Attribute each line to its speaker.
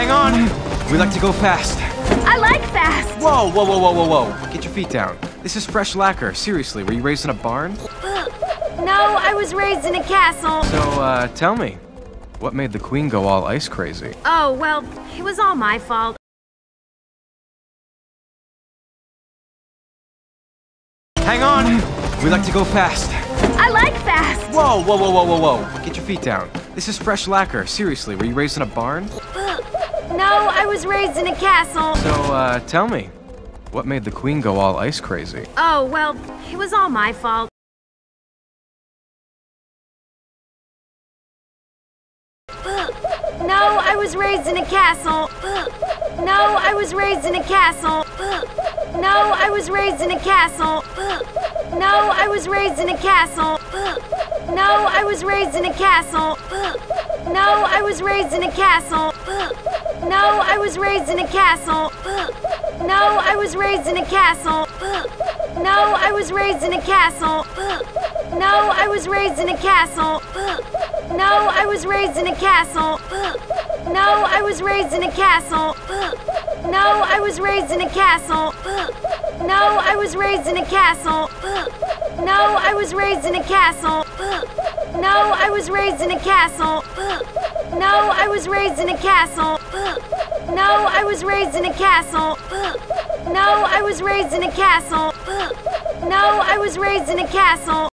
Speaker 1: Hang on! We like to go fast.
Speaker 2: I like fast.
Speaker 1: Whoa, whoa, whoa, whoa, whoa, whoa. Get your feet down. This is fresh lacquer. Seriously, were you raised in a barn?
Speaker 2: No, I was raised in a castle.
Speaker 1: So, uh, tell me, what made the queen go all ice crazy?
Speaker 2: Oh, well, it was all my fault.
Speaker 1: Hang on! We like to go fast.
Speaker 2: I like fast.
Speaker 1: Whoa, whoa, whoa, whoa, whoa, whoa. Get your feet down. This is fresh lacquer. Seriously, were you raised in a barn?
Speaker 2: No, I was raised in a castle.
Speaker 1: So, uh, tell me, what made the queen go all ice crazy?
Speaker 2: Oh, well, it was all my fault. No, I was raised in a castle. No, I was raised in a castle. No, I was raised in a castle. No, I was raised in a castle. No, I was raised in a castle. No, I was raised in a castle. No, I was raised in a castle. No, I was raised in a castle. No, I was raised in a castle. No, I was raised in a castle. No, I was raised in a castle. No, I was raised in a castle. No, I was raised in a castle. No, I was raised in a castle. No, I was raised in a castle. No, I was raised in a castle. No, I was raised in a castle. No, I was raised in a castle. No, I was raised in a castle. No, I was raised in a castle.